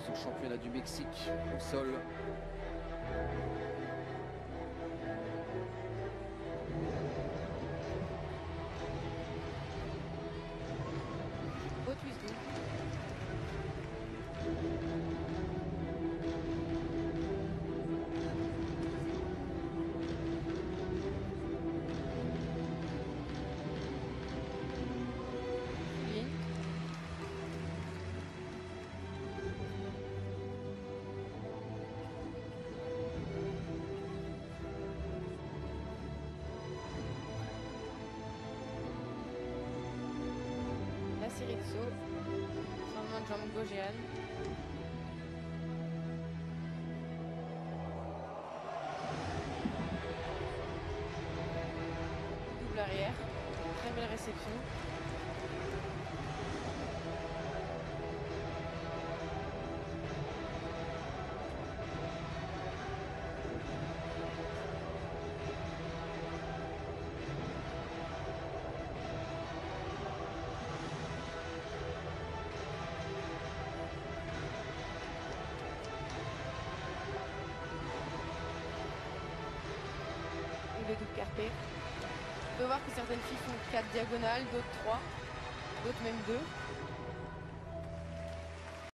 ce championnat du Mexique au sol. Saut. Changement de jambe Double arrière. Très belle réception. Ou le double carpé. On peut voir que certaines filles font 4 diagonales, d'autres 3, d'autres même 2.